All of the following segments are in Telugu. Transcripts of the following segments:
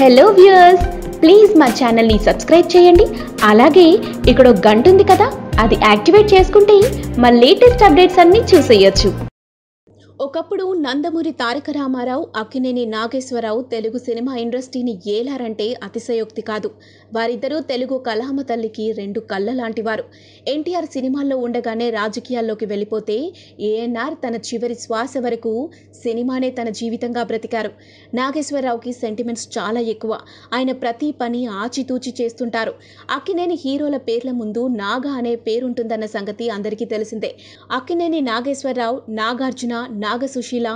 హలో వ్యూయర్స్ ప్లీజ్ మా ఛానల్ని సబ్స్క్రైబ్ చేయండి. అలాగే ఇక్కడ గంటుంది గంట ఉంది కదా అది యాక్టివేట్ చేసుకుంటే మా లేటెస్ట్ అప్డేట్స్ అన్నీ చూసేయొచ్చు. ఒకప్పుడు నందమూరి తారక రామారావు అక్కినేని నాగేశ్వరరావు తెలుగు సినిమా ఇండస్ట్రీని ఏలారంటే అతిశయోక్తి కాదు. వారిద్దరూ తెలుగు కళామ తల్లికి రెండు కళ్ళ లాంటివారు ఎన్టీఆర్ సినిమాల్లో ఉండగానే రాజకీయాల్లోకి వెళ్ళిపోతే ఏఎన్ఆర్ తన చివరి శ్వాస వరకు సినిమానే తన జీవితంగా బ్రతికారు. నాగేశ్వరరావుకి సెంటిమెంట్స్ చాలా ఎక్కువ. ఆయన ప్రతి పని ఆచితూచి చేస్తుంటారు. అక్కినేని హీరోల పేర్ల ముందు నాగా అనే పేరుంటుందన్న సంగతి అందరికీ తెలిసిందే. అక్కినేని నాగేశ్వరరావు నాగార్జున నాగ సుశీల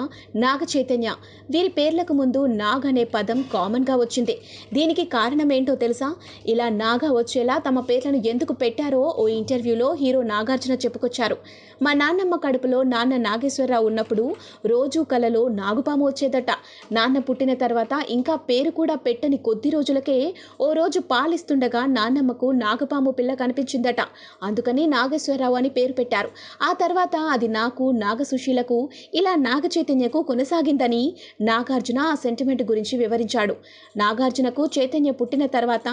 నాగ చైతన్య వీరి పేర్లకు ముందు నాగ్ అనే పదం కామన్గా వచ్చింది. దీనికి కారణం ఏంటో తెలుసా? ఇలా నాగ వచ్చేలా తమ పేర్లను ఎందుకు పెట్టారో ఓ ఇంటర్వ్యూలో హీరో నాగార్జున చెప్పుకొచ్చారు. మా నాన్నమ్మ కడుపులో నాన్న నాగేశ్వరరావు ఉన్నప్పుడు రోజు కలలో నాగుపాము వచ్చేదట. నాన్న పుట్టిన తర్వాత ఇంకా పేరు కూడా పెట్టని కొద్ది రోజులకే ఓ రోజు పాలిస్తుండగా నాన్నమ్మకు నాగపాము పిల్ల కనిపించిందట. అందుకని నాగేశ్వరరావు అని పేరు పెట్టారు. ఆ తర్వాత అది నాకు నాగసుశీలకు ఇలా నాగ చైతన్యకు కొనసాగిందని నాగార్జున ఆ సెంటిమెంట్ గురించి వివరించాడు. నాగార్జునకు చైతన్య పుట్టిన తర్వాత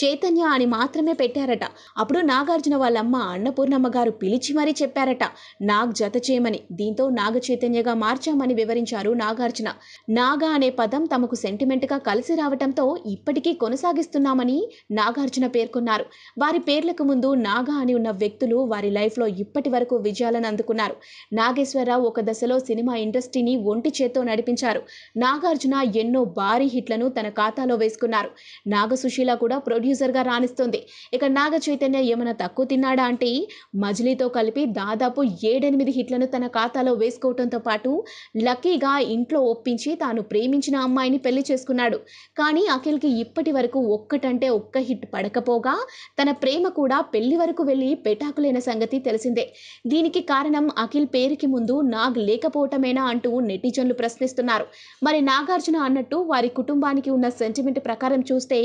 చైతన్య అని మాత్రమే పెట్టారట. అప్పుడు నాగార్జున వాళ్ళమ్మ అన్నపూర్ణమ్మ గారు పిలిచి మరీ చెప్పారట. నాగ్ జత చేయమని దీంతో నాగ చైతన్యగా మార్చామని వివరించారు నాగార్జున. నాగా అనే పదం తమకు సెంటిమెంట్గా కలిసి రావటంతో ఇప్పటికీ కొనసాగిస్తున్నామని నాగార్జున పేర్కొన్నారు. వారి పేర్లకు ముందు నాగా అని ఉన్న వ్యక్తులు వారి లైఫ్లో ఇప్పటి వరకు విజయాలను అందుకున్నారు. నాగేశ్వరరావు ఒక దశలో సినిమా ఇండస్ట్రీని ఒంటి చేత్తో నడిపించారు. నాగార్జున ఎన్నో భారీ హిట్లను తన ఖాతాలో వేసుకున్నారు. నాగ సుశీల కూడా ప్రొడ్యూసర్గా రాణిస్తుంది. ఇక నాగ చైతన్య ఏమైనా తక్కువ తిన్నాడా అంటే మజిలీతో కలిపి దాదాపు ఏడెనిమిది హిట్లను తన ఖాతాలో వేసుకోవడంతో పాటు లక్కీగా ఇంట్లో ఒప్పించి తాను ప్రేమించిన అమ్మాయిని పెళ్ళి చేసుకున్నాడు. కానీ అఖిల్కి ఇప్పటి వరకు ఒక్కటంటే ఒక్క హిట్ పడకపోగా తన ప్రేమ కూడా పెళ్ళి వరకు వెళ్ళి పెటాకులైన సంగతి తెలిసిందే. దీనికి కారణం అఖిల్ పేరుకి ముందు నాగ్ కూటమేనా అంటూ నెటిజన్లు ప్రశ్నిస్తున్నారు. మరి నాగార్జున అన్నట్టు వారి కుటుంబానికి ఉన్న సెంటిమెంట్ ప్రకారం చూస్తే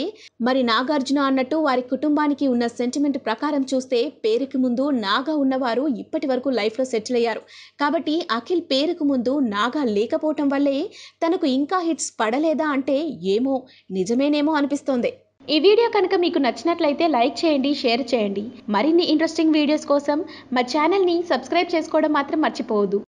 మరి నాగార్జున అన్నట్టు వారి కుటుంబానికి ఉన్న సెంటిమెంట్ ప్రకారం చూస్తే పేరుకి ముందు నాగా ఉన్నవారు ఇప్పటి వరకు లైఫ్లో సెటిల్ అయ్యారు. కాబట్టి అఖిల్ పేరుకు ముందు నాగా లేకపోవటం వల్లే తనకు ఇంకా హిట్స్ పడలేదా అంటే ఏమో నిజమేనేమో అనిపిస్తోంది. ఈ వీడియో కనుక మీకు నచ్చినట్లయితే లైక్ చేయండి షేర్ చేయండి. మరిన్ని ఇంట్రెస్టింగ్ వీడియోస్ కోసం మా ఛానల్ని సబ్స్క్రైబ్ చేసుకోవడం మాత్రం మర్చిపోవద్దు.